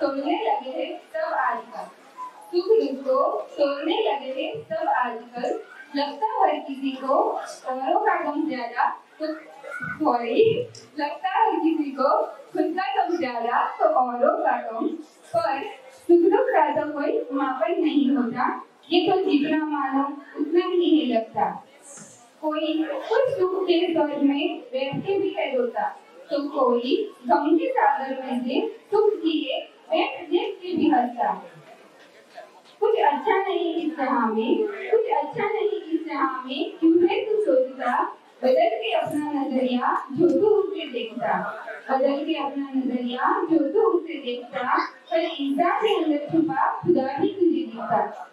सोने लगे हैं सब आजकल। सुख दुख को सोने लगे हैं सब आजकल। लगता है किसी को औरों का कम ज़्यादा खुद सॉरी, लगता है किसी को खुद का कम ज़्यादा तो औरों का कम। पर सुख दुख का तो कोई मापन नहीं होता। ये तो जितना मानो, उतना ही नहीं लगता। कोई कुछ सुख के स्वर्ग में बैठ भी है होता तो कोई गम के सागर में से भी हंसता कुछ अच्छा नहीं इस जहाँ में, कुछ अच्छा नहीं इस जहाँ में, क्यों है तू सोचता? बदल के अपना नज़रिया, जो तू उसे देखता। बदल के अपना नज़रिया, जो तू उसे देखता। पर इंसान के अंदर छुपा, खुदा ही तुझे दिखता।